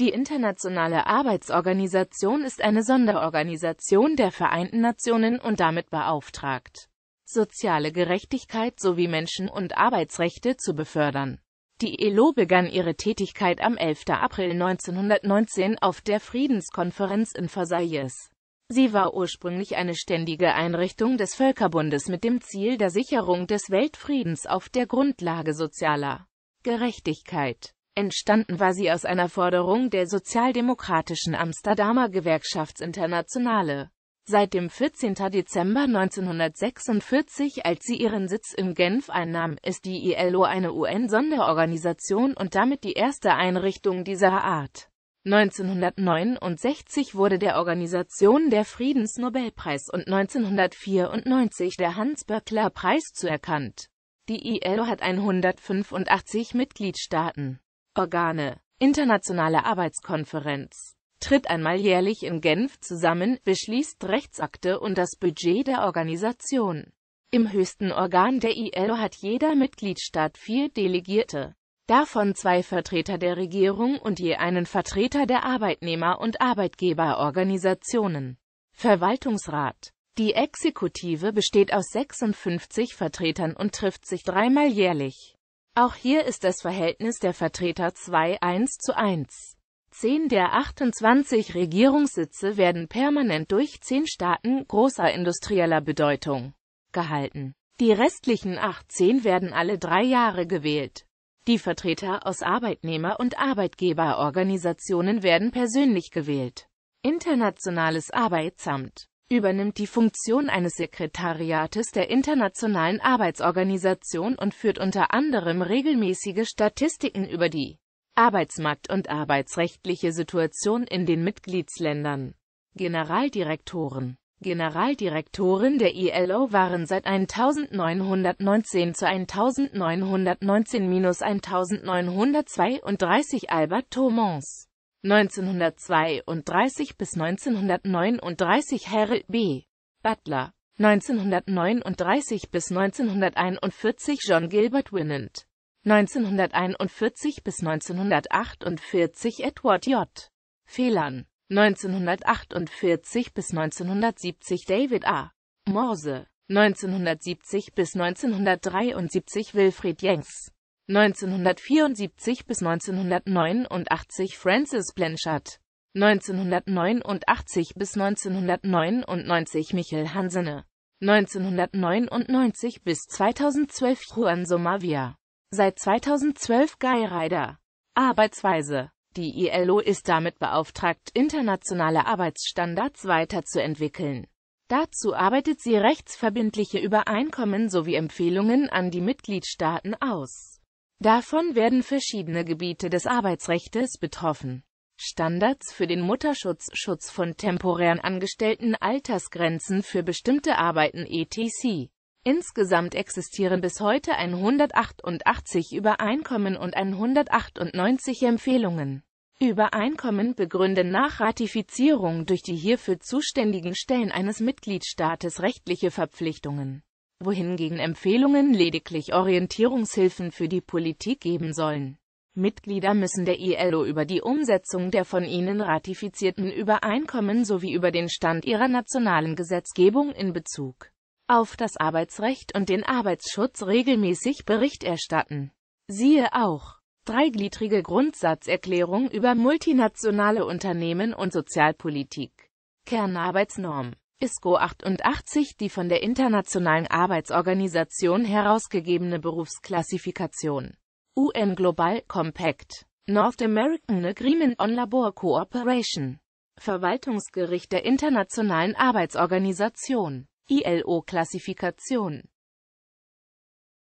Die Internationale Arbeitsorganisation ist eine Sonderorganisation der Vereinten Nationen und damit beauftragt, soziale Gerechtigkeit sowie Menschen- und Arbeitsrechte zu befördern. Die ILO begann ihre Tätigkeit am 11. April 1919 auf der Friedenskonferenz in Versailles. Sie war ursprünglich eine ständige Einrichtung des Völkerbundes mit dem Ziel der Sicherung des Weltfriedens auf der Grundlage sozialer Gerechtigkeit. Entstanden war sie aus einer Forderung der sozialdemokratischen Amsterdamer Gewerkschaftsinternationale. Seit dem 14. Dezember 1946, als sie ihren Sitz in Genf einnahm, ist die ILO eine UN-Sonderorganisation und damit die erste Einrichtung dieser Art. 1969 wurde der Organisation der Friedensnobelpreis und 1994 der Hans-Böckler-Preis zuerkannt. Die ILO hat 185 Mitgliedstaaten. Organe Internationale Arbeitskonferenz tritt einmal jährlich in Genf zusammen, beschließt Rechtsakte und das Budget der Organisation. Im höchsten Organ der ILO hat jeder Mitgliedstaat vier Delegierte davon zwei Vertreter der Regierung und je einen Vertreter der Arbeitnehmer- und Arbeitgeberorganisationen. Verwaltungsrat Die Exekutive besteht aus 56 Vertretern und trifft sich dreimal jährlich. Auch hier ist das Verhältnis der Vertreter 2 1 zu 1. Zehn der 28 Regierungssitze werden permanent durch zehn Staaten großer industrieller Bedeutung gehalten. Die restlichen 18 werden alle drei Jahre gewählt. Die Vertreter aus Arbeitnehmer- und Arbeitgeberorganisationen werden persönlich gewählt. Internationales Arbeitsamt übernimmt die Funktion eines Sekretariates der Internationalen Arbeitsorganisation und führt unter anderem regelmäßige Statistiken über die Arbeitsmarkt- und arbeitsrechtliche Situation in den Mitgliedsländern. Generaldirektoren Generaldirektoren der ILO waren seit 1919 zu 1919-1932 Albert Thomas, 1932 bis 1939 Harold B. Butler, 1939 bis 1941 John Gilbert Winant, 1941 bis 1948 Edward J. Phelan 1948 bis 1970 David A. Morse, 1970 bis 1973 Wilfried Jenks, 1974 bis 1989 Francis Blanchard, 1989 bis 1999 Michael Hansene, 1999 bis 2012 Juan Somavia, seit 2012 Guy Ryder. Arbeitsweise die ILO ist damit beauftragt, internationale Arbeitsstandards weiterzuentwickeln. Dazu arbeitet sie rechtsverbindliche Übereinkommen sowie Empfehlungen an die Mitgliedstaaten aus. Davon werden verschiedene Gebiete des Arbeitsrechts betroffen. Standards für den Mutterschutz, Schutz von temporären Angestellten, Altersgrenzen für bestimmte Arbeiten etc. Insgesamt existieren bis heute 188 Übereinkommen und 198 Empfehlungen. Übereinkommen begründen nach Ratifizierung durch die hierfür zuständigen Stellen eines Mitgliedstaates rechtliche Verpflichtungen, wohingegen Empfehlungen lediglich Orientierungshilfen für die Politik geben sollen. Mitglieder müssen der ILO über die Umsetzung der von ihnen ratifizierten Übereinkommen sowie über den Stand ihrer nationalen Gesetzgebung in Bezug auf das Arbeitsrecht und den Arbeitsschutz regelmäßig Bericht erstatten. Siehe auch Dreigliedrige Grundsatzerklärung über multinationale Unternehmen und Sozialpolitik. Kernarbeitsnorm ISCO 88 die von der Internationalen Arbeitsorganisation herausgegebene Berufsklassifikation. UN Global Compact. North American Agreement on Labor Cooperation. Verwaltungsgericht der Internationalen Arbeitsorganisation ILO-Klassifikation